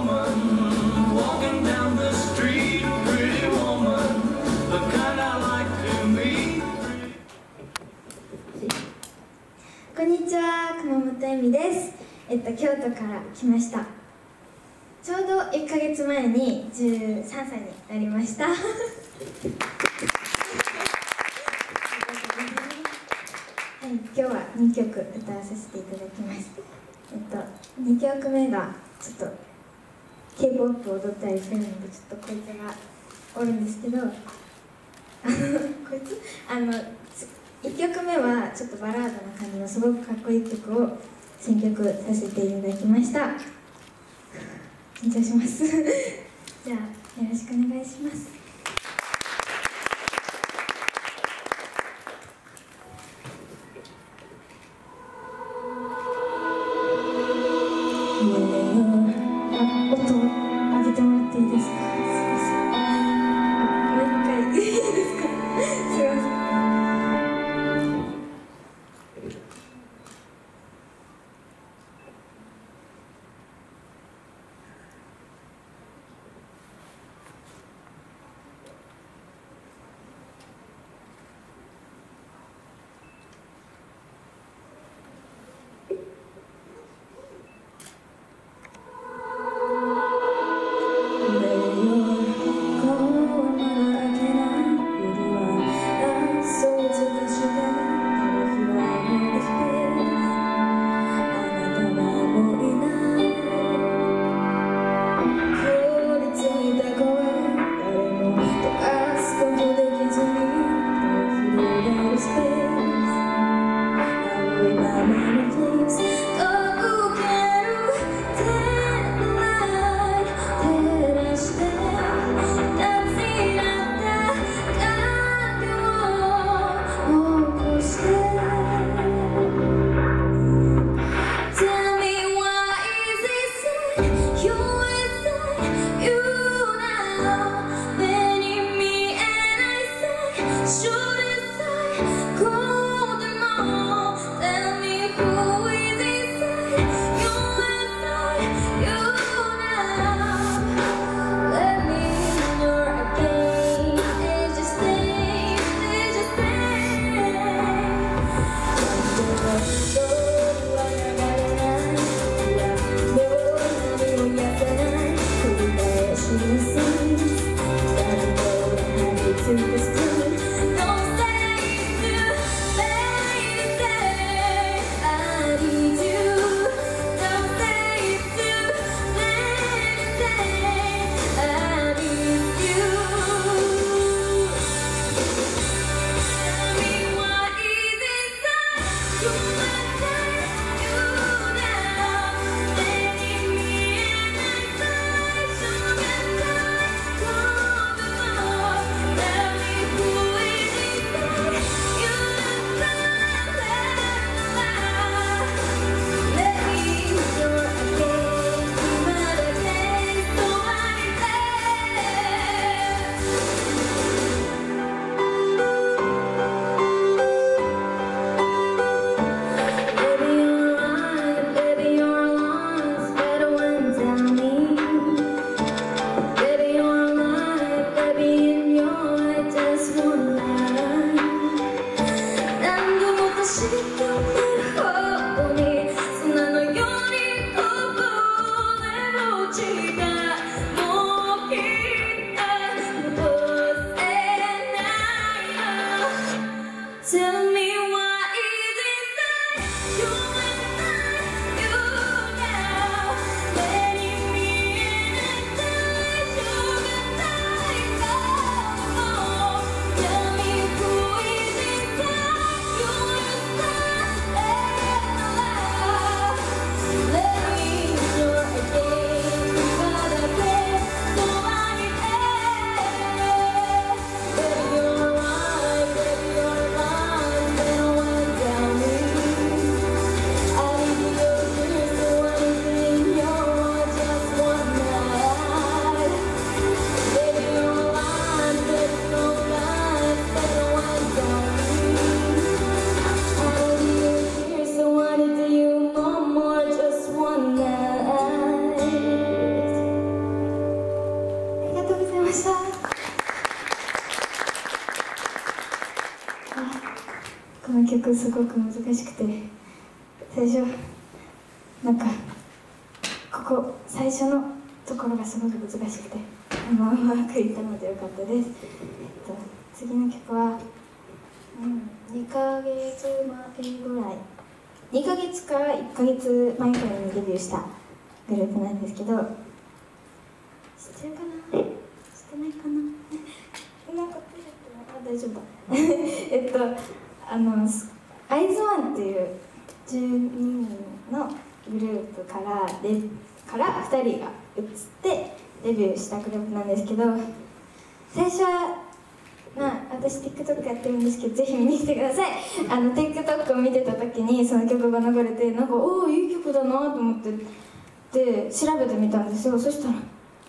こんにちは、熊本恵美です。えっと、京都から来ました。ちょうど1ヶ月前に13歳になりました。はい、今日は2曲歌わさせていただきます。えっと、2曲目がちょっと K-POP 踊ったりするので、ちょっとこいつがおるんですけど、あの、こいつあの、1曲目はちょっとバラードな感じのすごくかっこいい曲を選曲させていただきました。緊張します。じゃあよろしくお願いします。in this なんかここ最初のところがすごく難しくてまあうまくいったのでよかったです、えっと、次の曲は、うん、2ヶ月前ぐらい。2ヶ月から1ヶ月前くらいにデビューしたグループなんですけど知ってるかな？知ってないかな？なんかあ大丈夫。だ えっとあのアイズワンっていう12人のグループからでから2人が移ってデビューしたグループなんですけど最初はまあ私 TikTok やってるんですけどぜひ見に来てください。あの TikTok を見てた時にその曲が流れてなんかおおいい曲だなと思ってで調べてみたんですよ。そしたら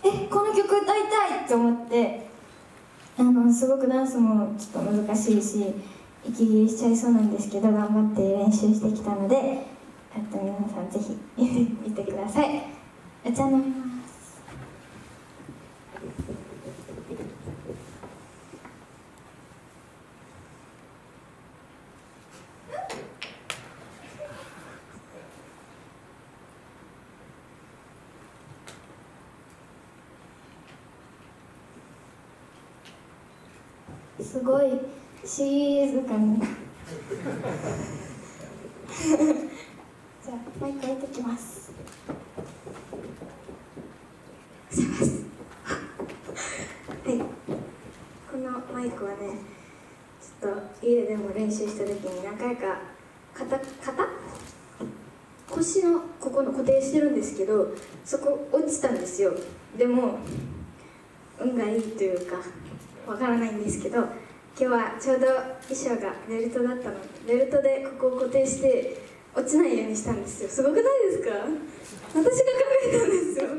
えこの曲歌いたいって思ってあのすごくダンスもちょっと難しいし息切れしちゃいそうなんですけど頑張って練習してきたのであと皆さんぜひ見てください。お茶飲みますすごい静かにじゃあマイク置いてきます失礼しますい。このマイクはねちょっと家でも練習した時に何回か肩肩？腰のここの固定してるんですけどそこ落ちたんですよ。でも運がいいというかわからないんですけど今日はちょうど衣装がベルトだったのでベルトでここを固定して落ちないようにしたんですよ。すごくないですか？私が考えたんですよ。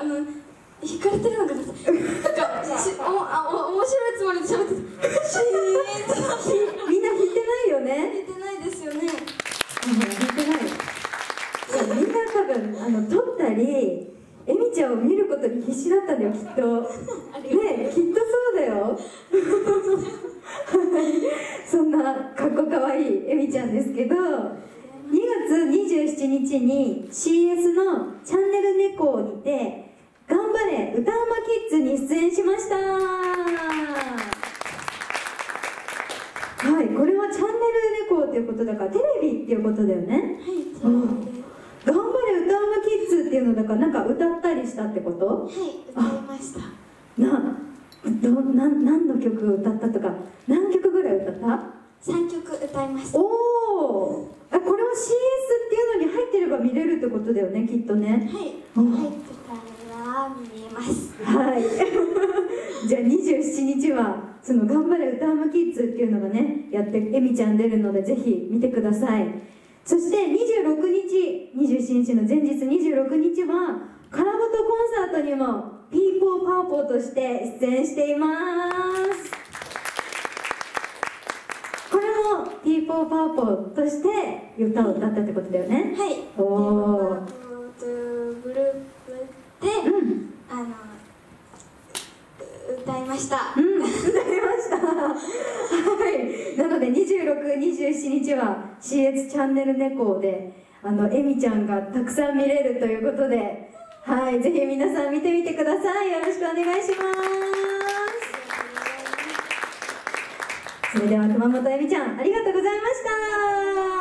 あの引かれてるのかななんかしおあお面白いつもりで喋ってた。シーンとなってみんな弾いてないよね。出てない。ですよねあの弾い。てないみんな多分あの撮ったりエミちゃんを見ることに必死だったんだよきっと。ねきっとそうだよ。は いそんなかっこかわいいエミちゃんですけど2月27日に CS のチャンネル猫にて「頑張れ歌うまキッズ」に出演しました。はいこれはチャンネル猫っていうことだからテレビっていうことだよね。はいうん頑張れ歌うまキッズっていうのだからなんか歌ったりしたってこと？はい歌いました。などな何の曲歌ったとか何曲ぐらい歌った？3曲歌いました。おおあこれは CS っていうのに入ってれば見れるってことだよねきっとね。はいうん入ってたら見えます。はい。じゃあ27日はその「頑張れ歌うまキッズ」っていうのがねやってエミちゃん出るのでぜひ見てください。そして26日27日の前日26日はカラボトコンサートにもピーポーパーポーとして出演しています。これもピーポーパーポーとして歌を歌ったってことだよね？はい。おーあの歌いましたうん、歌いました。はい。なので26、27日は CS チャンネル猫で、あの、エミちゃんがたくさん見れるということで、はい。ぜひ皆さん見てみてください。よろしくお願いします。それでは熊本エミちゃん、ありがとうございました。